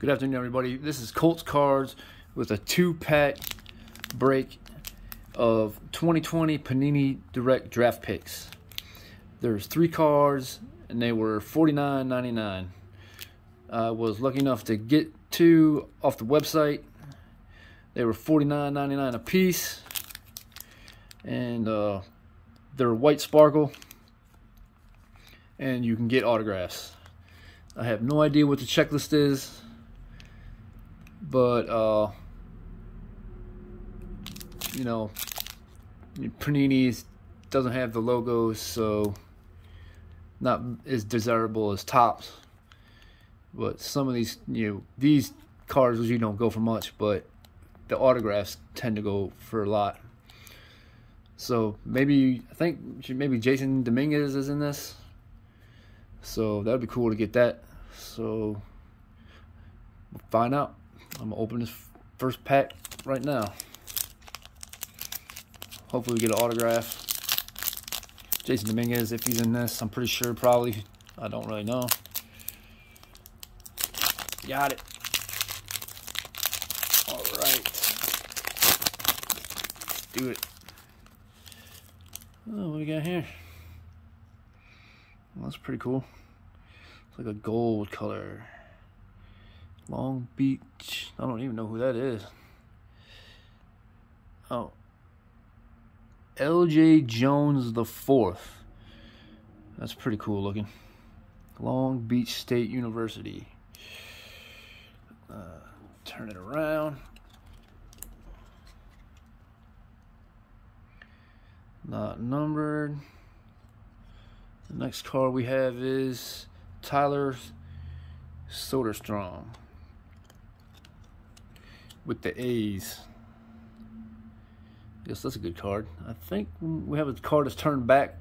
Good afternoon, everybody. This is Colts Cards with a two-pack break of 2020 Panini Direct Draft Picks. There's three cards, and they were $49.99. I was lucky enough to get two off the website. They were $49.99 a piece, and uh, they're white sparkle, and you can get autographs. I have no idea what the checklist is but uh, you know, Panini's doesn't have the logos, so not as desirable as Topps. But some of these, you know, these cards you don't go for much, but the autographs tend to go for a lot. So maybe I think maybe Jasson Dominguez is in this. So that'd be cool to get that. So we'll find out. I'm gonna open this first pack right now. Hopefully we get an autograph. Jasson Dominguez, if he's in this, I'm pretty sure probably. I don't really know. Got it. All right. Do it. Oh, what do we got here? Well, that's pretty cool. It's like a gold color. Long Beach. I don't even know who that is. Oh. LJ Jones the fourth. That's pretty cool looking. Long Beach State University. Uh, turn it around. Not numbered. The next card we have is Tyler Soderstrom with the A's. Guess that's a good card. I think we have a card that's turned back.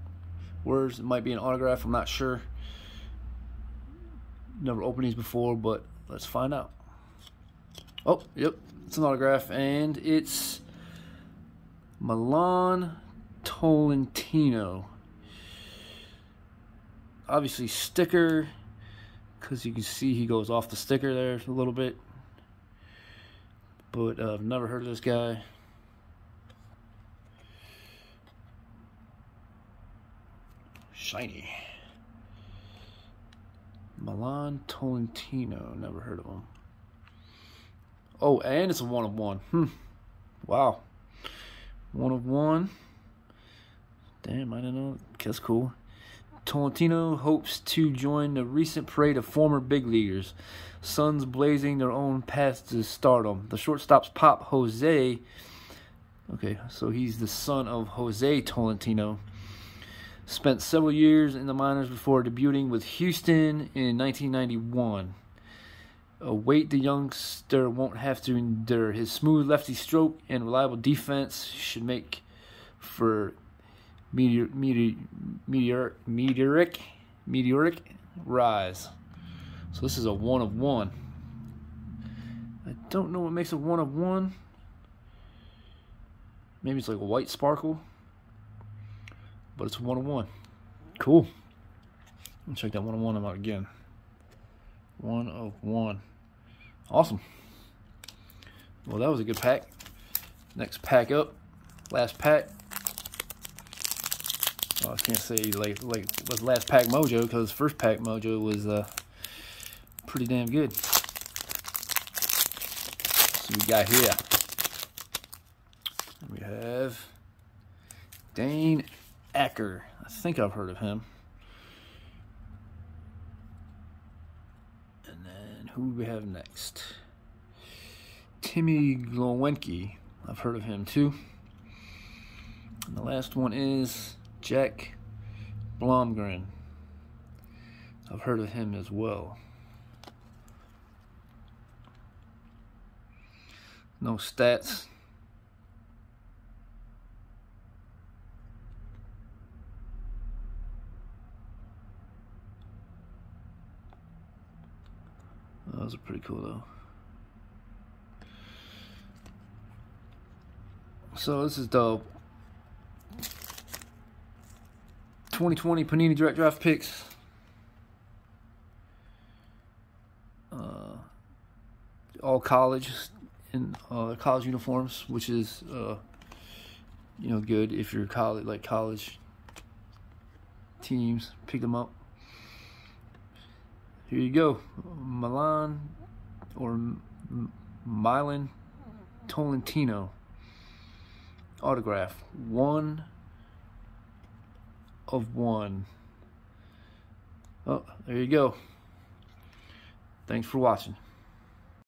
Words it might be an autograph. I'm not sure. Never opened these before, but let's find out. Oh, yep, it's an autograph, and it's Milan Tolentino. Obviously, sticker, because you can see he goes off the sticker there a little bit but uh, I've never heard of this guy. Shiny. Milan Tolentino, never heard of him. Oh, and it's a one of one. Hmm. Wow. One of one. Damn, I didn't know. That's cool. Tolentino hopes to join the recent parade of former big leaguers, sons blazing their own paths to stardom. The shortstop's pop, Jose, okay, so he's the son of Jose Tolentino, spent several years in the minors before debuting with Houston in 1991. A weight the youngster won't have to endure. His smooth lefty stroke and reliable defense should make for meteor, meteor, meteor, meteoric, meteoric rise. So this is a one of one. I don't know what makes a one of one. Maybe it's like a white sparkle, but it's one of one. Cool. Let's check that one of one out again. One of one. Awesome. Well, that was a good pack. Next pack up. Last pack. Well, I can't say like like was last pack mojo because first pack mojo was uh, pretty damn good. So we got here. We have Dane Acker. I think I've heard of him. And then who do we have next? Timmy Glowinski. I've heard of him too. And the last one is Jack Blomgren. I've heard of him as well. No stats. Those are pretty cool though. So this is the 2020 Panini Direct Draft picks. Uh, all college in uh, college uniforms, which is uh, you know good if you're college like college teams pick them up. Here you go, Milan or Milan Tolentino autograph one of one. Oh, there you go. Thanks for watching.